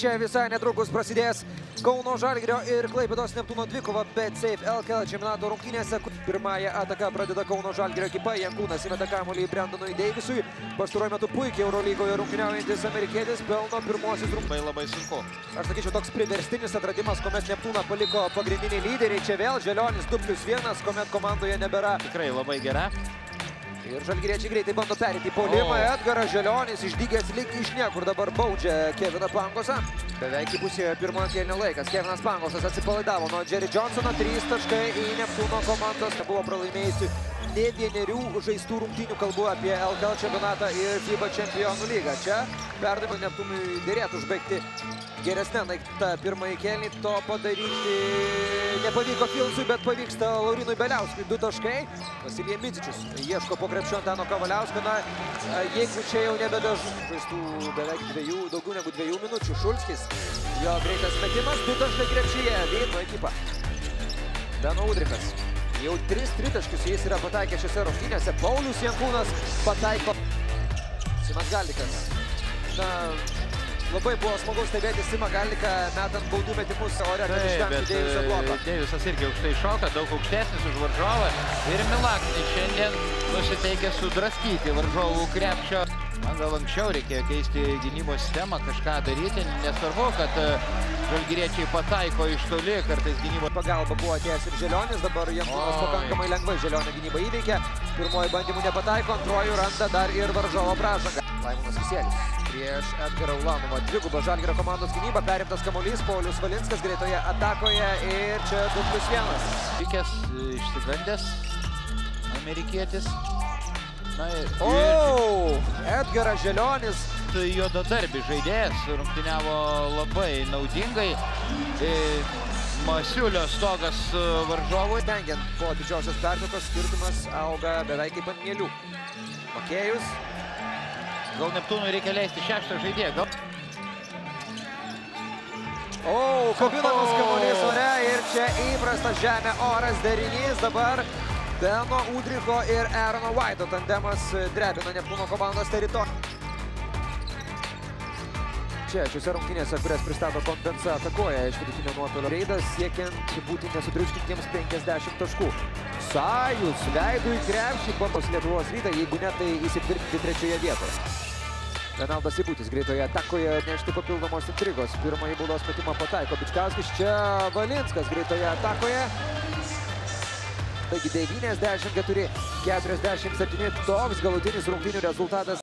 Čia visai netrukus prasidės Kauno Žalgirio ir Klaipėdos Neptūno dvikova, bet safe LKL čempionato rungtynėse. Pirmąją ataką pradeda Kauno Žalgirio ekipa, Jankūnas įmeta kamuolį Brendonui Deivisui. Pastaruoju metu puikiai Eurolygoje rungtyniaujantis amerikietis pelno pirmosius rungtynės. Labai labai sunku. Aš sakyčiau, toks priverstinis atradimas, kuomet Neptūną paliko pagrindiniai lyderiai. Čia vėl Želionis 2 plus 1, kuomet komandoje nebėra. Tikrai labai gera. Ir žalgiriečiai greitai bando perėti į polimą. O. Edgaras Želionis išdygęs lyg iš niekur dabar baudžia Keviną Pangosą. Beveik įpusėjo pirmojo kėlinio laikas. Kevinas Pangosas atsipalaidavo nuo Jerry Johnsono. 3 taškai į Neptūno komandos. Nebuvo pralaimėjusi ne vienerių žaistų rungtynių kalbu apie LKL čempionatą ir FIBA čempionų lygą. Čia perdavimą Neptūnui dėrėtų užbaigti geresnę naiktą pirmąjį kėlinį. To padaryti nepavyko Filsui, bet pavyksta Laurinui Beliauskui. Du taškai. Vasilija Micičius ieško po krepšio Antano Kavaliausko. Na, jeigu čia jau nebedažų žaistų beveik dviejų, daugiau negu dviejų minučių. Šulskis, jo greitas metimas, du taškai krepšyje. Vyno ekipa. Beno Udrikas. Jau tris tritaškius jis yra pataikęs šiose rungtynėse. Paulius Jankūnas pataiko. Simas Galdikas. Na, labai buvo smagu stebėti Simą Galdiką metant baudų metimus ore, kad išvengtų bloko. e, Deivisas irgi aukštai šoka, daug aukštesnis už varžovą. Ir Milaknis šiandien nusiteikė sudraskyti varžovų krepšio. Man gal anksčiau reikėjo keisti gynybos sistemą, kažką daryti. Nesvarbu, kad e, žalgiriečiai pataiko iš toli, kartais gynybos Pagalba buvo atėjęs ir Želionis, dabar Jankūnas pakankamai lengvai Želionio gynybą įveikė. Pirmoji bandymų nepataiko, antroji randa dar ir varžovo pražangą. Laimonas Visėlis prieš Edgarą Ulanovą. Dvigubą Žalgirio komandos gynybą, perimtas kamuolys, Paulius Valinskas greitoje atakoje ir čia 2 plus 1. Vykęs, išsigandęs amerikietis. Na ir, O, Edgaras Želionis. juodadarbis žaidėjas rungtyniavo labai naudingai. E, Masiulio stogas e, varžovui. Tengiant po didžiosios pertraukos skirtumas auga beveik kaip ant mielių. Makėjus. Gal Neptūnui reikia leisti šeštą žaidėją. Gal... O, kabinamas kamuolys ore ir čia įprastas žemė oras derinys. Dabar Beno Udricho ir Aarono White'o tandemas drebina Neptūno komandos teritoriją. Čia šiuose rungtynėse, kurias pristato kompensa, atakuoja iš vidutinio nuotolio reidas, siekiant būti nesutriuškintiems 50 taškų. Sajus leido į krepšį bambos Lietuvos rytą, jeigu ne, tai įsitvirtinti trečioje vietoje. Renaldas Sibutis greitoje atakoje nešti papildomos intrigos. Pirmąjį baudos metimą pataiko Bičkauskis, čia Valinskas greitoje atakoje. Taigi 94-47 toks galutinis rungtynių rezultatas.